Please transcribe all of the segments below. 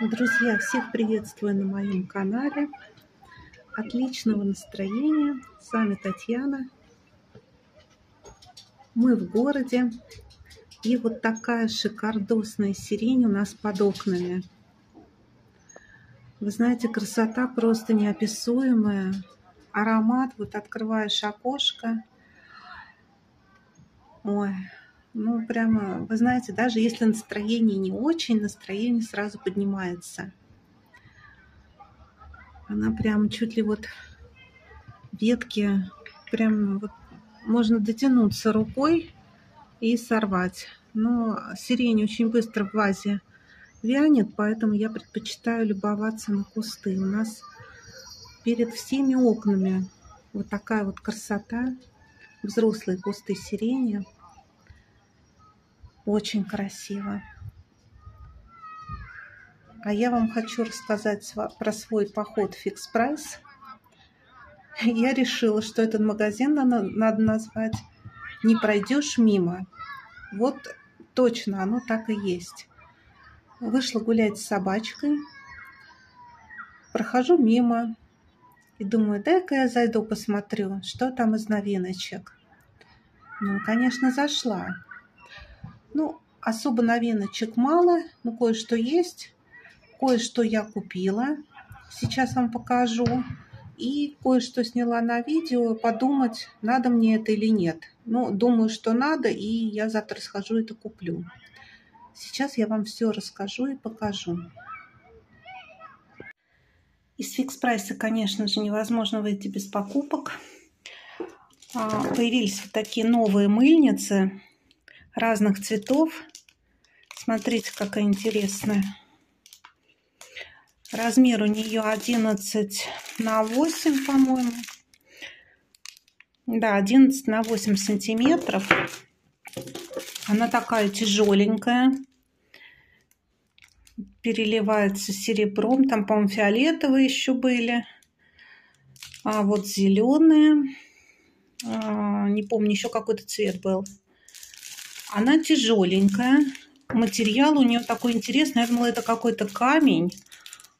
Друзья, всех приветствую на моем канале. Отличного настроения. С вами Татьяна. Мы в городе. И вот такая шикардосная сирень у нас под окнами. Вы знаете, красота просто неописуемая. Аромат, вот открываешь окошко. Ой, ну, прямо, вы знаете, даже если настроение не очень, настроение сразу поднимается. Она прям чуть ли вот ветки, прям вот можно дотянуться рукой и сорвать. Но сирень очень быстро в вазе вянет, поэтому я предпочитаю любоваться на кусты. У нас перед всеми окнами вот такая вот красота. Взрослые кусты сирени. Очень красиво. А я вам хочу рассказать про свой поход Фикс Прайс. Я решила, что этот магазин надо назвать «Не пройдешь мимо». Вот точно оно так и есть. Вышла гулять с собачкой, прохожу мимо и думаю, дай-ка я зайду посмотрю, что там из новиночек. Ну, конечно, зашла. Ну, особо новиночек мало, но кое-что есть. Кое-что я купила. Сейчас вам покажу. И кое-что сняла на видео, подумать, надо мне это или нет. Ну, думаю, что надо, и я завтра схожу это куплю. Сейчас я вам все расскажу и покажу. Из фикс прайса, конечно же, невозможно выйти без покупок. А, появились вот такие новые мыльницы разных цветов. Смотрите, какая интересная. Размер у нее 11 на 8, по-моему. Да, 11 на 8 сантиметров. Она такая тяжеленькая. Переливается серебром. Там, по-моему, фиолетовые еще были. А вот зеленые. А, не помню, еще какой-то цвет был. Она тяжеленькая. Материал у нее такой интересный. Я думала, это какой-то камень.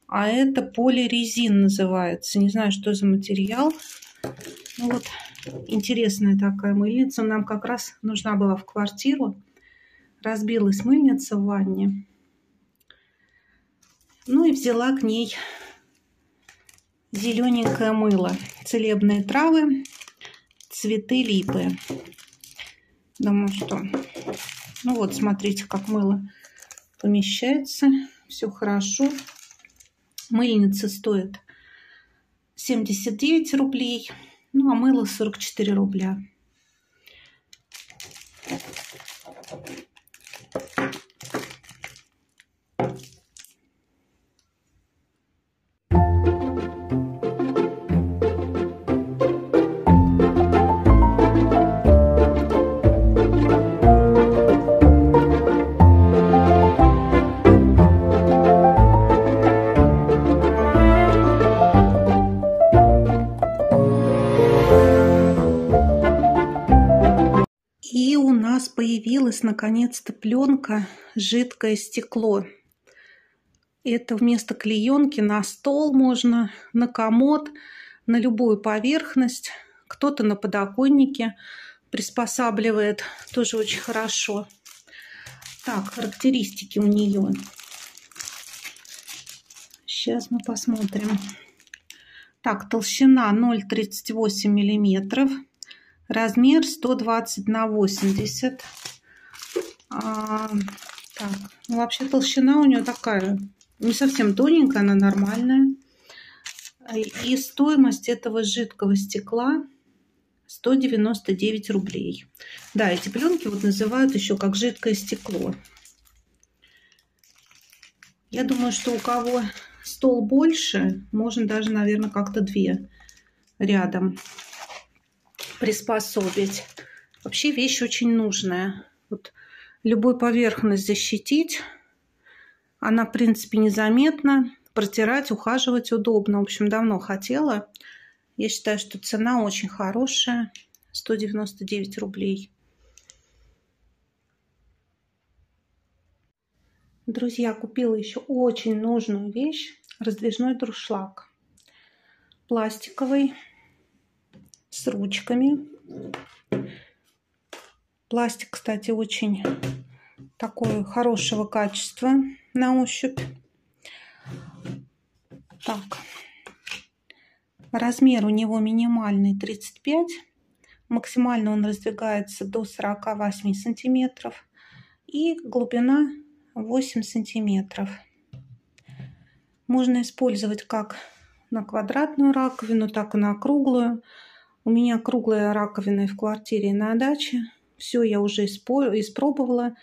А это полирезин называется. Не знаю, что за материал. Ну вот, интересная такая мыльница. Нам как раз нужна была в квартиру. Разбилась мыльница в ванне. Ну и взяла к ней зелененькое мыло. Целебные травы, цветы липы. Думаю, что... Ну вот, смотрите, как мыло помещается. Все хорошо. Мыльница стоит 79 рублей. Ну, а мыло 44 рубля. Наконец-то пленка жидкое стекло. Это вместо клеенки на стол можно, на комод, на любую поверхность. Кто-то на подоконнике приспосабливает. Тоже очень хорошо. Так, характеристики у нее. Сейчас мы посмотрим. Так, толщина 0,38 миллиметров. Размер 120 на 80. А, так, ну, вообще толщина у нее такая, не совсем тоненькая, она нормальная. И стоимость этого жидкого стекла 199 рублей. Да, эти пленки вот называют еще как жидкое стекло. Я думаю, что у кого стол больше, можно даже, наверное, как-то две рядом приспособить. Вообще вещь очень нужная. Вот любую поверхность защитить. Она, в принципе, незаметна. Протирать, ухаживать удобно. В общем, давно хотела. Я считаю, что цена очень хорошая. 199 рублей. Друзья, купила еще очень нужную вещь. Раздвижной друшлаг. Пластиковый, с ручками. Пластик, кстати, очень такое хорошего качества на ощупь. Так, размер у него минимальный 35, максимально он раздвигается до 48 сантиметров и глубина 8 сантиметров. Можно использовать как на квадратную раковину, так и на круглую. У меня круглая раковина в квартире и на даче. Все я уже испробовала.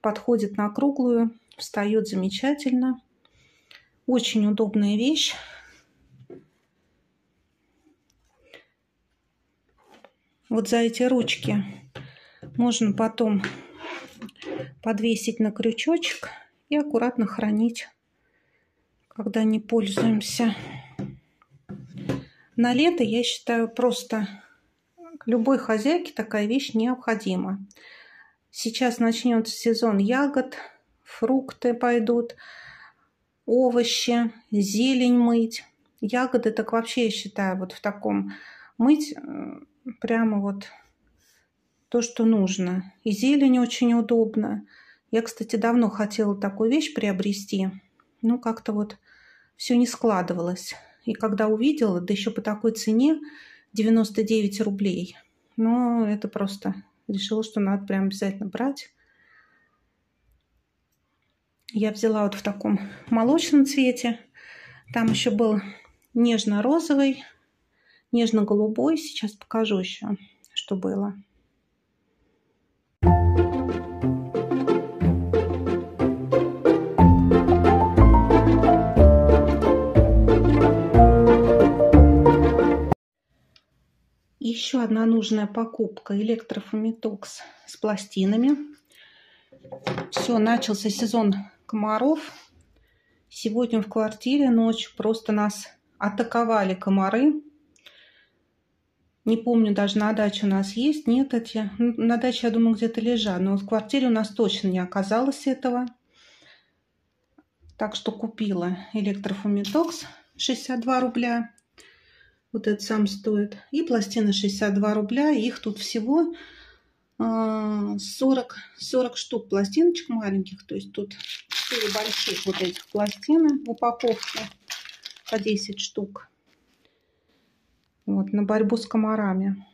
Подходит на круглую, встает замечательно. Очень удобная вещь. Вот за эти ручки можно потом подвесить на крючочек и аккуратно хранить, когда не пользуемся. На лето, я считаю, просто любой хозяйке такая вещь необходима. Сейчас начнется сезон ягод, фрукты пойдут, овощи, зелень мыть. Ягоды так вообще, я считаю, вот в таком мыть э, прямо вот то, что нужно. И зелень очень удобно. Я, кстати, давно хотела такую вещь приобрести, но как-то вот все не складывалось. И когда увидела, да еще по такой цене, 99 рублей, ну, это просто решила, что надо прям обязательно брать. Я взяла вот в таком молочном цвете. Там еще был нежно-розовый, нежно-голубой. Сейчас покажу еще, что было. Еще одна нужная покупка электрофумитокс с пластинами. Все, начался сезон комаров. Сегодня в квартире ночью просто нас атаковали комары. Не помню, даже на даче у нас есть, нет эти. Ну, на даче, я думаю, где-то лежат. Но в квартире у нас точно не оказалось этого. Так что купила электрофумитокс 62 рубля. Вот это сам стоит. И пластина 62 рубля. Их тут всего 40, а, 40 штук пластиночек маленьких. То есть тут 4 больших вот этих пластины в упаковке по 10 штук. Вот, на борьбу с комарами.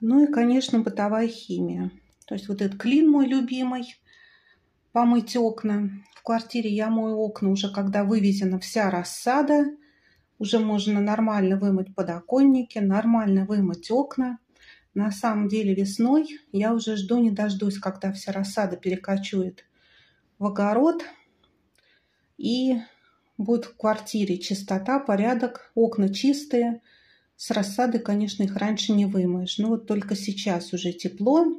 Ну и, конечно, бытовая химия. То есть вот этот клин мой любимый. Помыть окна. В квартире я мою окна уже, когда вывезена вся рассада. Уже можно нормально вымыть подоконники, нормально вымыть окна. На самом деле весной я уже жду не дождусь, когда вся рассада перекочует в огород. И будет в квартире чистота, порядок, окна чистые. С рассады, конечно, их раньше не вымоешь. Но вот только сейчас уже тепло,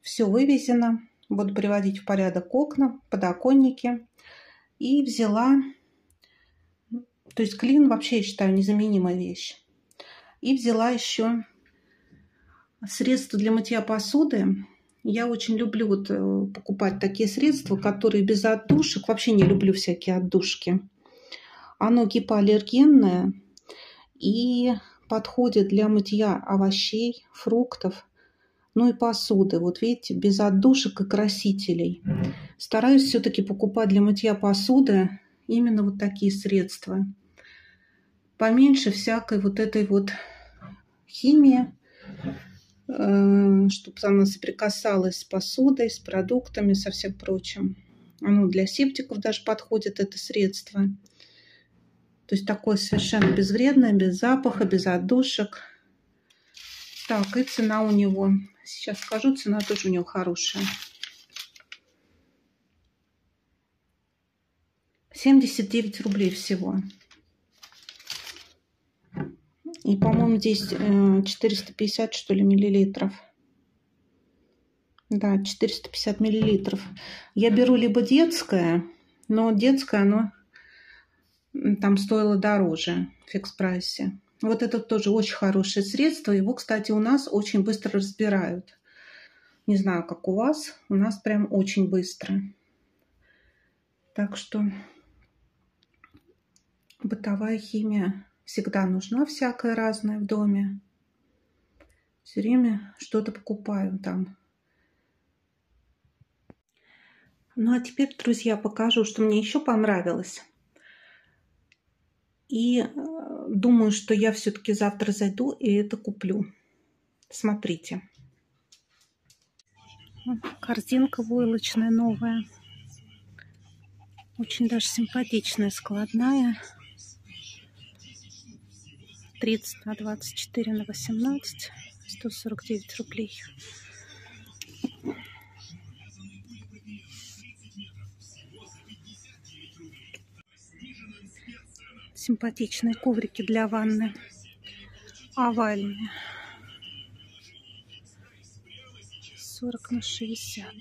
все вывезено. Буду приводить в порядок окна, подоконники. И взяла, то есть клин вообще, я считаю, незаменимая вещь. И взяла еще средства для мытья посуды. Я очень люблю вот э, покупать такие средства, которые без отдушек. Вообще не люблю всякие отдушки. Оно гипоаллергенное и подходит для мытья овощей, фруктов, ну и посуды. Вот видите, без отдушек и красителей. Стараюсь все-таки покупать для мытья посуды именно вот такие средства. Поменьше всякой вот этой вот химии, э, чтобы она соприкасалась с посудой, с продуктами, со всем прочим. Оно для септиков даже подходит, это средство. То есть такое совершенно безвредное, без запаха, без отдушек. Так, и цена у него. Сейчас скажу, цена тоже у него хорошая. 79 рублей всего. И, по-моему, здесь 450, э, что ли, миллилитров. Да, 450 миллилитров. Я беру либо детское, но детское, оно там стоило дороже в фикс-прайсе. Вот это тоже очень хорошее средство. Его, кстати, у нас очень быстро разбирают. Не знаю, как у вас. У нас прям очень быстро. Так что бытовая химия всегда нужна, всякая разная в доме. Все время что-то покупаю там. Ну а теперь, друзья, покажу, что мне еще понравилось. И э, думаю, что я все-таки завтра зайду и это куплю. Смотрите. Корзинка войлочная новая. Очень даже симпатичная, складная. 30 на 24 на 18. 149 рублей. Симпатичные коврики для ванны. Овальные. 40 на 60.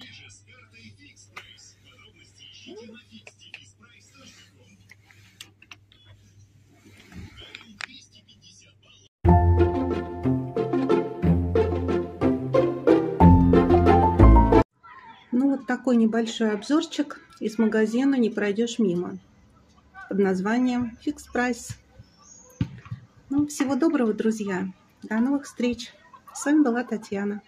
Такой небольшой обзорчик из магазина «Не пройдешь мимо» под названием «Фикс Прайс». Ну, всего доброго, друзья. До новых встреч. С вами была Татьяна.